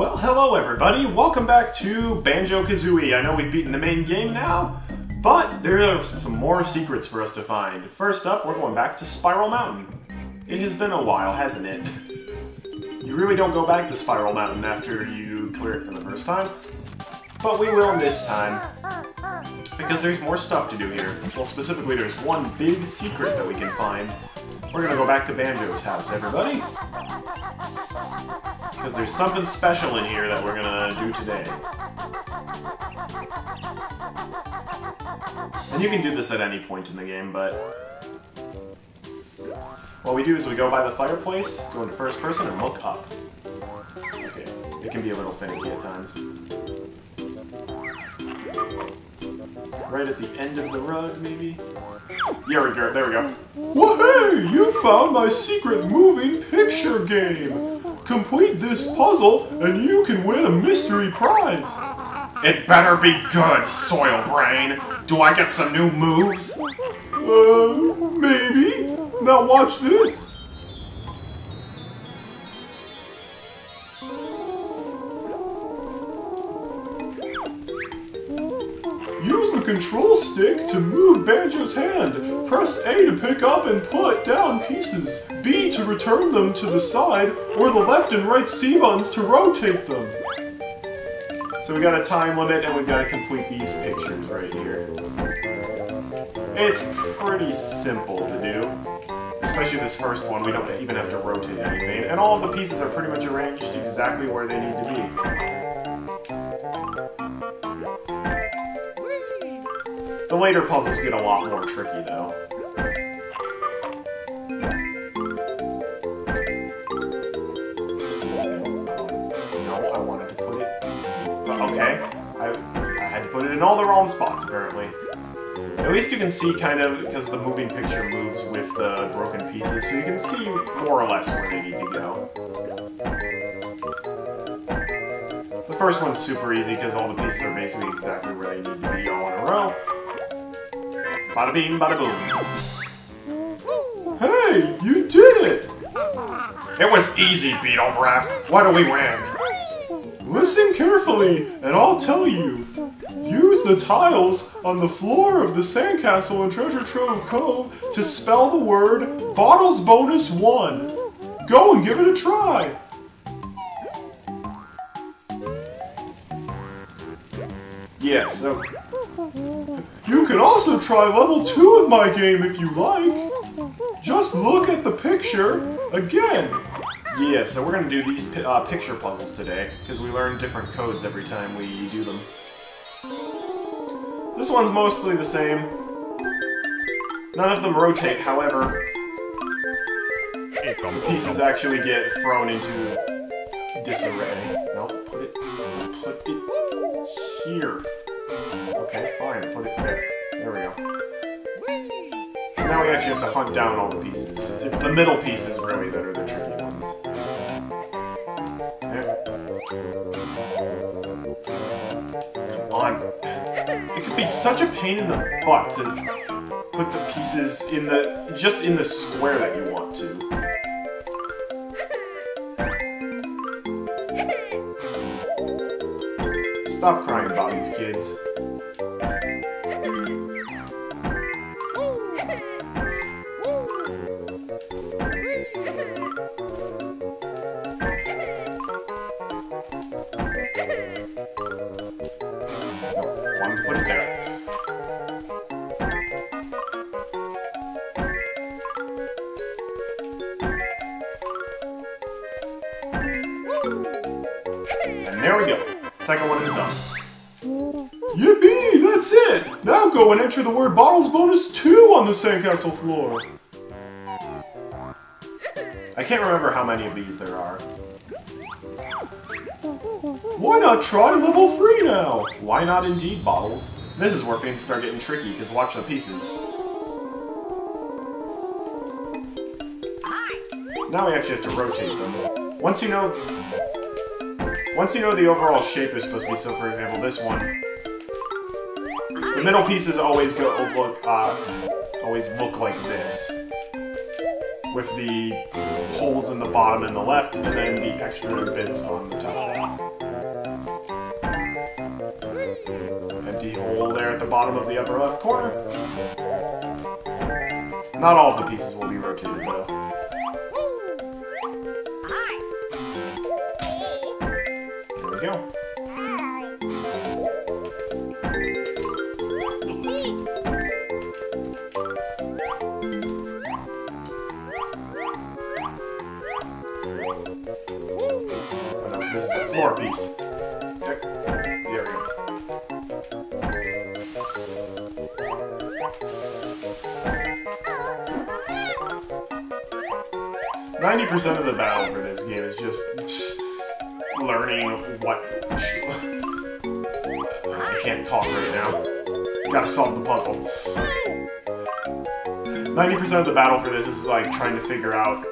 Well, hello everybody. Welcome back to Banjo-Kazooie. I know we've beaten the main game now, but there are some more secrets for us to find. First up, we're going back to Spiral Mountain. It has been a while, hasn't it? You really don't go back to Spiral Mountain after you clear it for the first time, but we will this time. Because there's more stuff to do here. Well, specifically, there's one big secret that we can find. We're gonna go back to Banjo's house, everybody. Because there's something special in here that we're gonna do today. And you can do this at any point in the game, but... What we do is we go by the fireplace, go into first person, and look up. Okay, it can be a little finicky at times. Right at the end of the rug, maybe? There we go, there we go. Well, hey, you found my secret moving picture game. Complete this puzzle, and you can win a mystery prize. It better be good, Soil Brain. Do I get some new moves? Uh, maybe. Now watch this. Control stick to move Banjo's hand. Press A to pick up and put down pieces. B to return them to the side, or the left and right C buttons to rotate them. So we got a time limit and we've got to complete these pictures right here. It's pretty simple to do. Especially this first one, we don't even have to rotate anything. And all of the pieces are pretty much arranged exactly where they need to be. The later puzzles get a lot more tricky, though. No, I wanted to put it... But okay, I, I had to put it in all the wrong spots, apparently. At least you can see kind of, because the moving picture moves with the broken pieces, so you can see more or less where they need to go. The first one's super easy because all the pieces are basically exactly where they need to be Bada bing, bada boom. Hey, you did it! It was easy, Beetle Breath. What do we win? Listen carefully, and I'll tell you. Use the tiles on the floor of the sandcastle in Treasure Trove Cove to spell the word Bottles Bonus 1. Go and give it a try. Yes, so You can also try level 2 of my game if you like. Just look at the picture again. Yeah, so we're gonna do these pi uh, picture puzzles today, because we learn different codes every time we do them. This one's mostly the same. None of them rotate, however, the pieces actually get thrown into disarray. No, put it, put it here. Okay, fine, put it there. There we go. Now we actually have to hunt down all the pieces. It's the middle pieces, really, that are the tricky ones. Come on. It could be such a pain in the butt to put the pieces in the just in the square that you want to. Stop crying about these kids. Go and enter the word Bottles Bonus 2 on the sandcastle floor. I can't remember how many of these there are. Why not try level 3 now? Why not indeed, Bottles? This is where things start getting tricky, because watch the pieces. Now we actually have to rotate them. Once you know... Once you know the overall shape they're supposed to be, so for example, this one, the middle pieces always go look, uh, always look like this. with the holes in the bottom and the left, and then the extra bits on the top. Empty hole there at the bottom of the upper left corner. Not all of the pieces will be rotated, though. There we go. 90% of the battle for this game is just learning what... I can't talk right now. Gotta solve the puzzle. 90% of the battle for this is like trying to figure out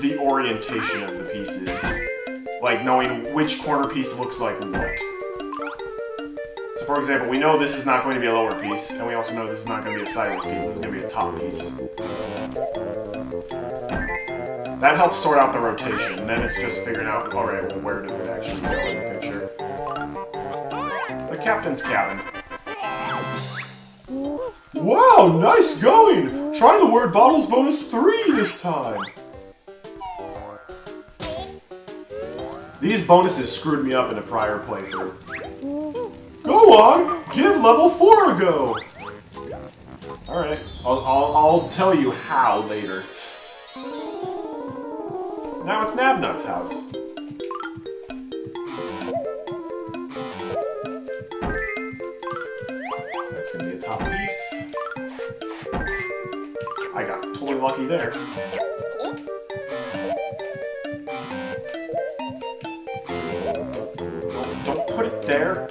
the orientation of the pieces. Like knowing which corner piece looks like what. So for example, we know this is not going to be a lower piece, and we also know this is not going to be a sideways piece, this is going to be a top piece. That helps sort out the rotation, then it's just figuring out, alright, well where does it actually go in the picture? The captain's cabin. Wow, nice going! Try the word bottles bonus 3 this time. These bonuses screwed me up in a prior playthrough. Go on, give level 4 a go. Alright, I'll, I'll, I'll tell you how later. Now it's Nabnut's house. That's gonna be a top piece. I got totally lucky there. Don't, put it. There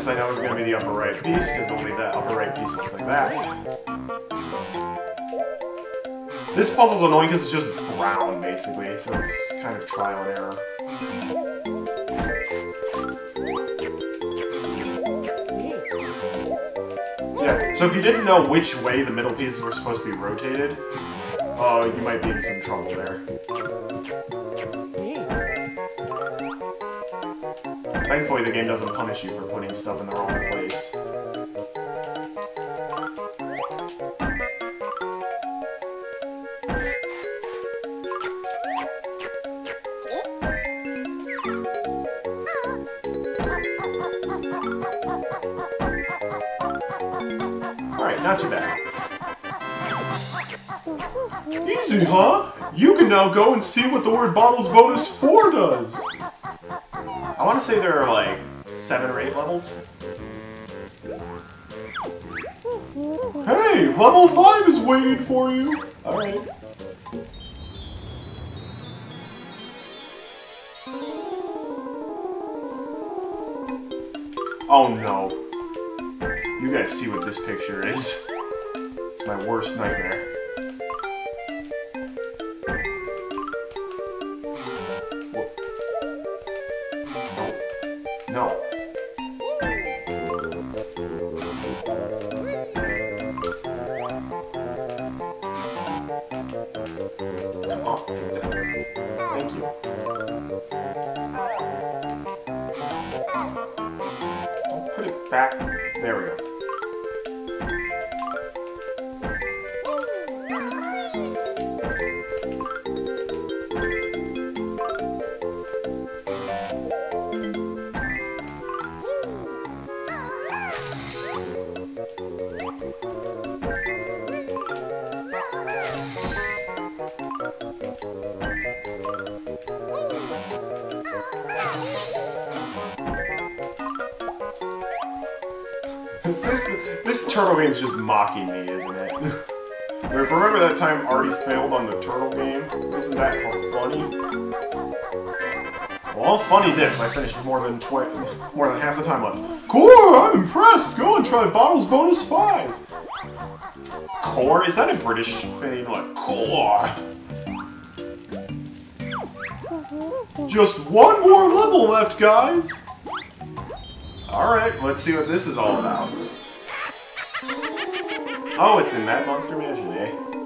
This I know is going to be the upper right piece, because only that upper right piece looks like that. This puzzle's annoying because it's just brown, basically, so it's kind of trial and error. Yeah, so if you didn't know which way the middle pieces were supposed to be rotated, uh, you might be in some trouble there. Thankfully, the game doesn't punish you for putting stuff in the wrong place. Alright, not too bad. Easy, huh? You can now go and see what the word bottles bonus 4 does. I want to say there are like seven or eight levels. Hey, level 5 is waiting for you. Alright. Oh no. You guys see what this picture is. It's my worst nightmare. No. Thank you. Don't put it back. There we go. This turtle game's just mocking me, isn't it? Remember that time Arty failed on the turtle game? Isn't that funny? Well, funny this. I finished with more than more than half the time left. Core, I'm impressed. Go and try bottles bonus 5. Core? Is that a British thing? Like, core? Just one more level left, guys. Alright, let's see what this is all about. Oh, it's in that Monster Mansion, eh?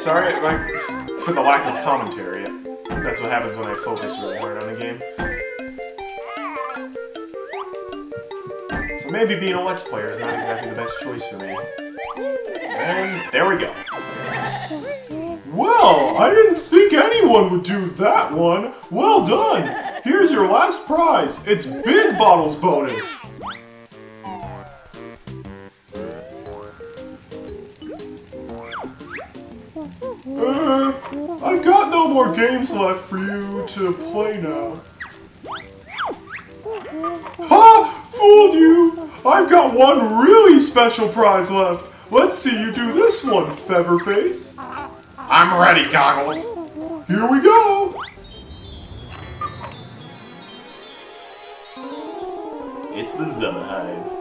Sorry for the lack of commentary. That's what happens when I focus really hard on a game. So maybe being a Let's Player is not exactly the best choice for me. And there we go. Well, I didn't think anyone would do that one. Well done. Here's your last prize. It's Big Bottles bonus. Games left for you to play now. Ha! Fooled you! I've got one really special prize left. Let's see you do this one, Featherface. I'm ready, Goggles! Here we go! It's the Zubba Hive.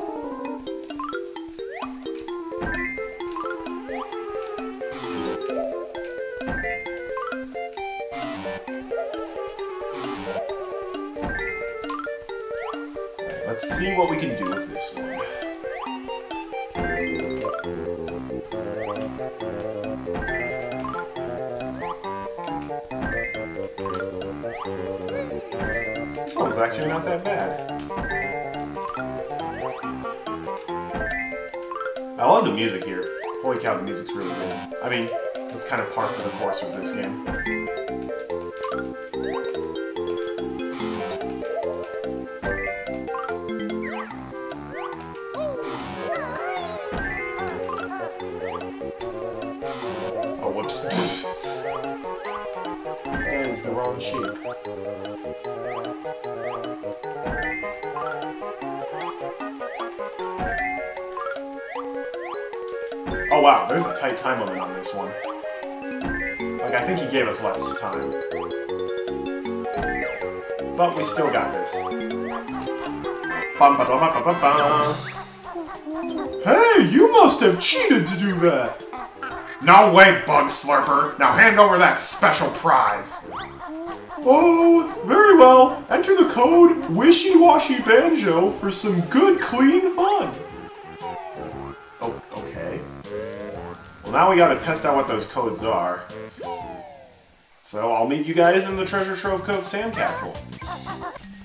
See what we can do with this one. This one's actually not that bad. I love the music here. Holy cow, the music's really good. I mean, that's kind of par for the course of this game. Time limit on this one. Like, I think he gave us less time. But we still got this. Hey, you must have cheated to do that. No way, Bug Slurper! Now hand over that special prize! Oh, very well. Enter the code Wishy Washy Banjo for some good, clean fun. Well, now we gotta test out what those codes are. So I'll meet you guys in the Treasure Trove Cove Sandcastle.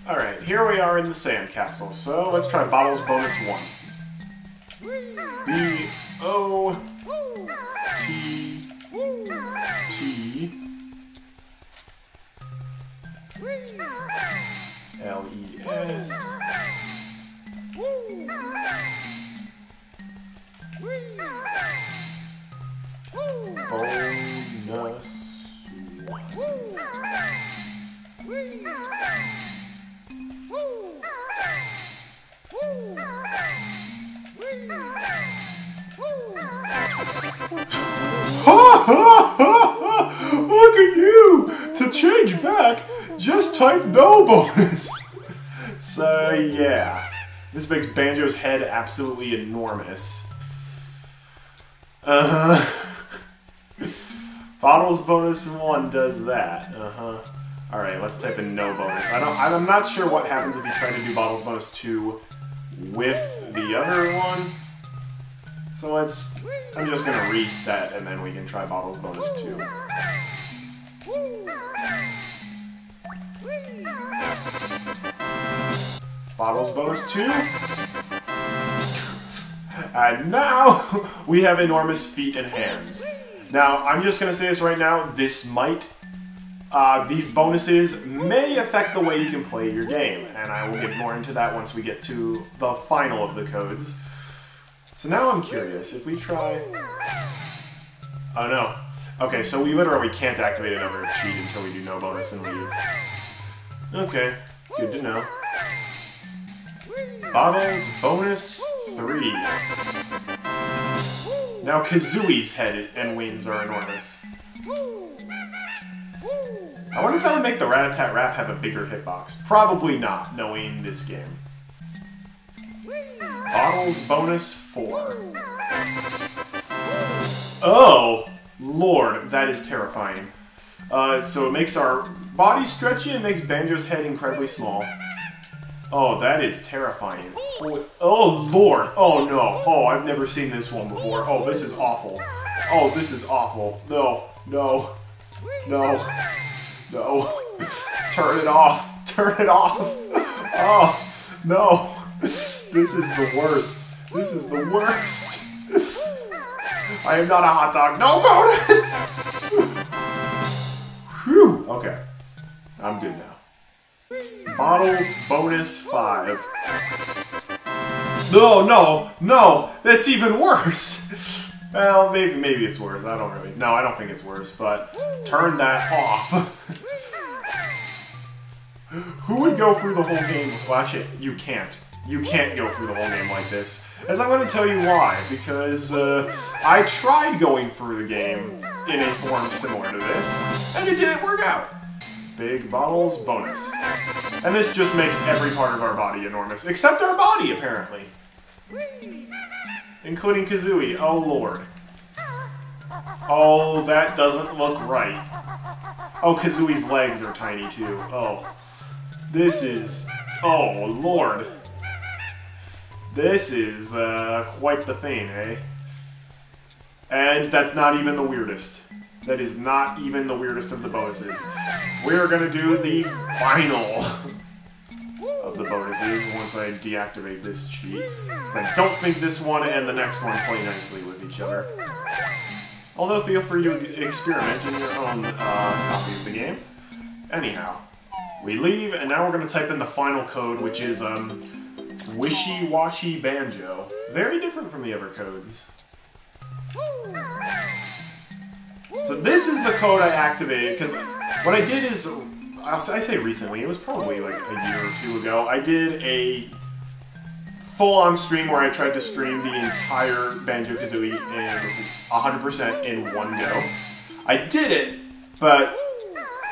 Alright, here we are in the Sandcastle, so let's try Bottles Bonus once. B O T T L E S bonus ha! Look at you! To change back, just type no bonus. So yeah, this makes Banjo's head absolutely enormous. Uh huh. Bottles bonus one does that. Uh huh. All right, let's type in no bonus. I don't. I'm not sure what happens if you try to do bottles bonus two with the other one. So let's... I'm just gonna reset and then we can try Bottles Bonus 2. Bottles Bonus 2. And now we have enormous feet and hands. Now, I'm just gonna say this right now, this might uh, these bonuses may affect the way you can play your game, and I will get more into that once we get to the final of the codes. So now I'm curious, if we try... Oh no. Okay, so we literally can't activate another cheat until we do no bonus and leave. Okay, good to know. Bottles, bonus, three. Now Kazooie's head and wings are enormous. I wonder if that would make the Rat-a-Tat-Rap have a bigger hitbox. Probably not, knowing this game. Bottles bonus 4. Oh! Lord, that is terrifying. Uh, so it makes our body stretchy and makes Banjo's head incredibly small. Oh, that is terrifying. Oh, oh, Lord! Oh, no. Oh, I've never seen this one before. Oh, this is awful. Oh, this is awful. No, no, no. No. Turn it off. Turn it off. Oh, no. This is the worst. This is the worst. I am not a hot dog. No bonus! Whew. Okay. I'm good now. Bottles bonus five. No, no, no. That's even worse. Well, maybe maybe it's worse. I don't really. No, I don't think it's worse. But turn that off. Who would go through the whole game? Watch it. You can't. You can't go through the whole game like this. As I'm going to tell you why. Because uh, I tried going through the game in a form similar to this, and it didn't work out. Big bottles, bonus. And this just makes every part of our body enormous, except our body, apparently. Including Kazooie. Oh, lord. Oh, that doesn't look right. Oh, Kazooie's legs are tiny, too. Oh. This is... Oh, lord. This is, uh, quite the thing, eh? And that's not even the weirdest. That is not even the weirdest of the bonuses. We're gonna do the final the bonuses once I deactivate this cheat. I don't think this one and the next one play nicely with each other. Although feel free to experiment in your own uh, copy of the game. Anyhow, we leave, and now we're going to type in the final code, which is um, Wishy-Washy Banjo. Very different from the other codes. So this is the code I activated, because what I did is, I say recently, it was probably like a year or two ago, I did a full-on stream where I tried to stream the entire Banjo-Kazooie in 100% in one go. I did it, but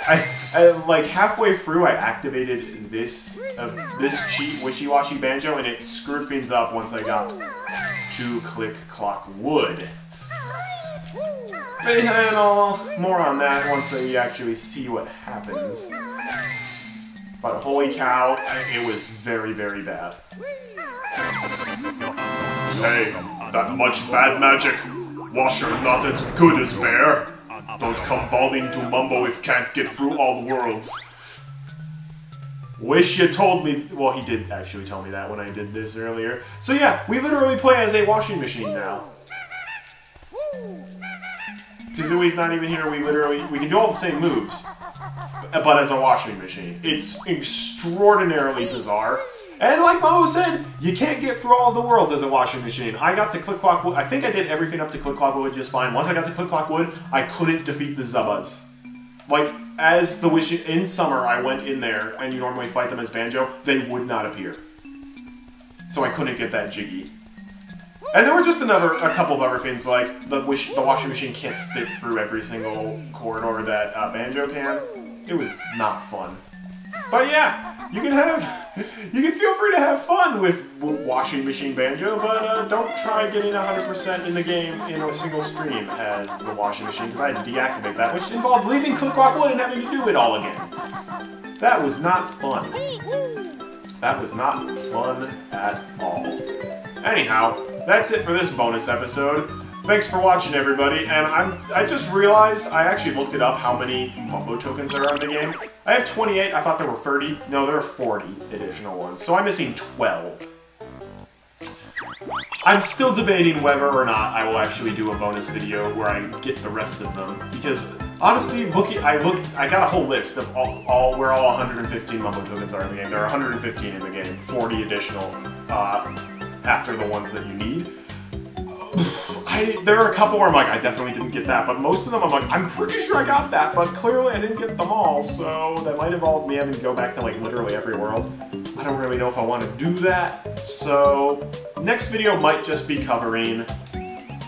I, I, like halfway through I activated this uh, this cheat Wishy-Washy Banjo and it screwed things up once I got to Click Clock Wood. More on that once we actually see what happens. But holy cow, it was very, very bad. Hey, that much bad magic. Washer not as good as Bear. Don't come bawling to Mumbo if can't get through all the worlds. Wish you told me. Well, he did actually tell me that when I did this earlier. So yeah, we literally play as a washing machine now. Kazooie's not even here. We literally we can do all the same moves, but as a washing machine. It's extraordinarily bizarre. And like Mumbo said, you can't get through all of the worlds as a washing machine. I got to Click Clock Wood. I think I did everything up to Click Clock Wood just fine. Once I got to Click Clock Wood, I couldn't defeat the Zubbas. Like, as the Wish in summer, I went in there, and you normally fight them as Banjo, they would not appear. So I couldn't get that jiggy. And there were just another, a couple of other things, like the wish, the washing machine can't fit through every single corridor that uh, Banjo can. It was not fun. But yeah, you can have, you can feel free to have fun with Washing Machine Banjo, but uh, don't try getting 100% in the game in a single stream as the Washing Machine, because I had to deactivate that, which involved leaving Click Clock Wood and having to do it all again. That was not fun. That was not fun at all. Anyhow, that's it for this bonus episode. Thanks for watching, everybody. And I'm I just realized I actually looked it up how many Mumbo tokens there are in the game. I have 28. I thought there were 30. No, there are 40 additional ones. So I'm missing 12. I'm still debating whether or not I will actually do a bonus video where I get the rest of them because honestly, looking, I look, I got a whole list of all, all where all 115 Mumbo tokens are in the game. There are 115 in the game, 40 additional uh, after the ones that you need. I, there are a couple where I'm like, I definitely didn't get that, but most of them I'm like, I'm pretty sure I got that, but clearly I didn't get them all, so that might involve me having to go back to like literally every world. I don't really know if I want to do that, so next video might just be covering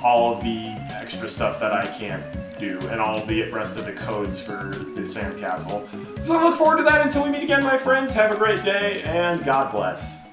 all of the extra stuff that I can't do and all of the rest of the codes for the sandcastle. So I look forward to that until we meet again, my friends. Have a great day, and God bless.